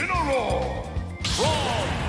Incineroar! Brawl!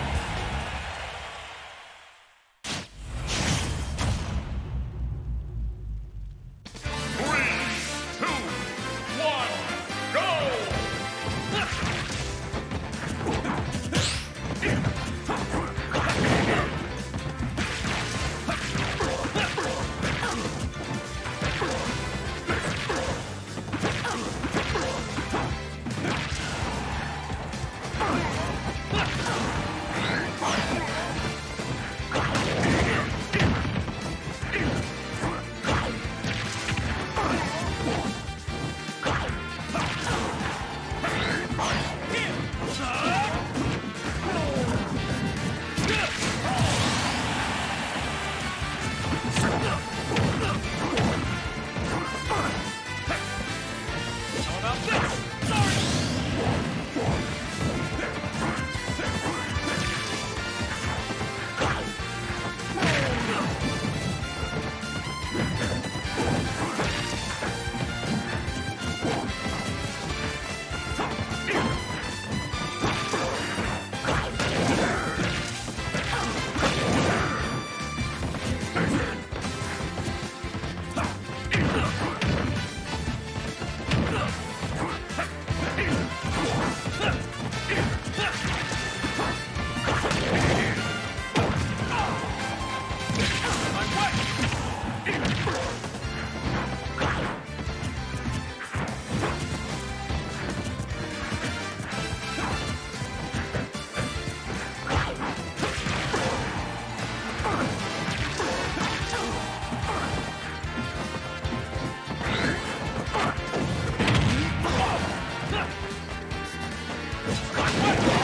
Game!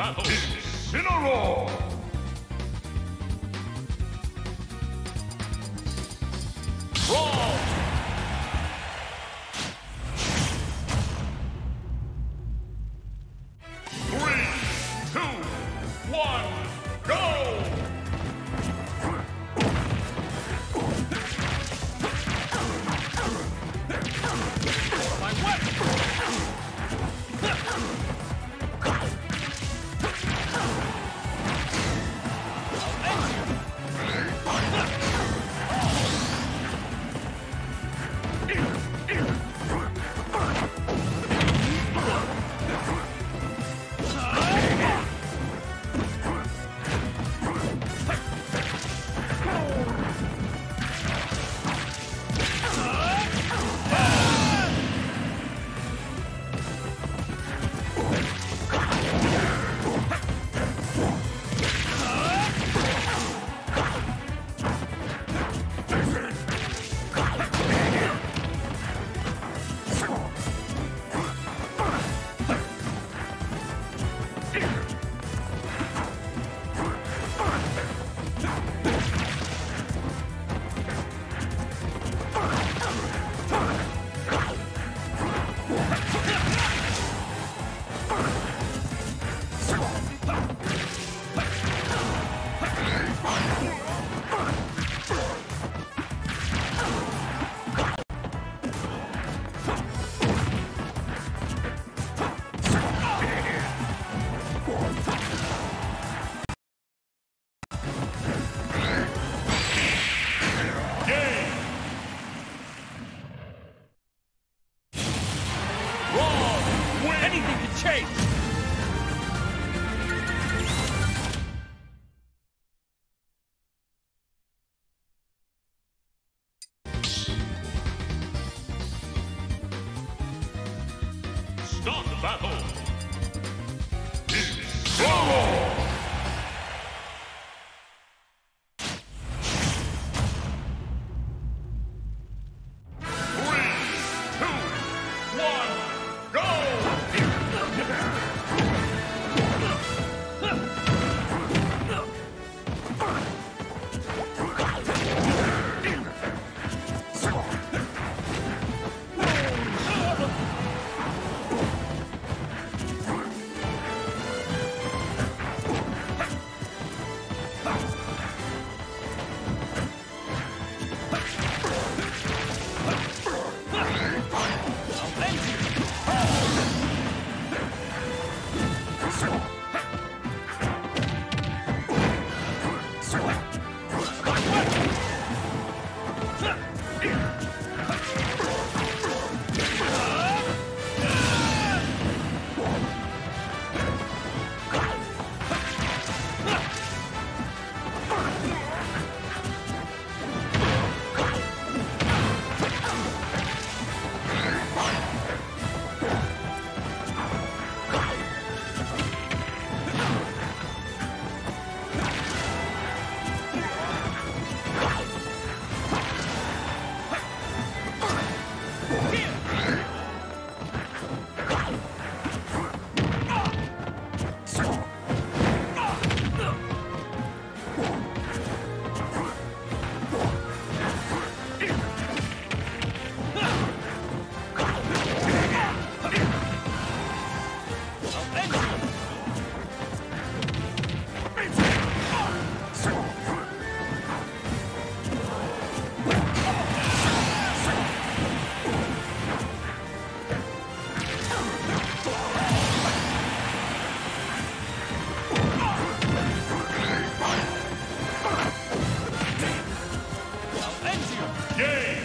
Battle. Incineroar. Chase. game.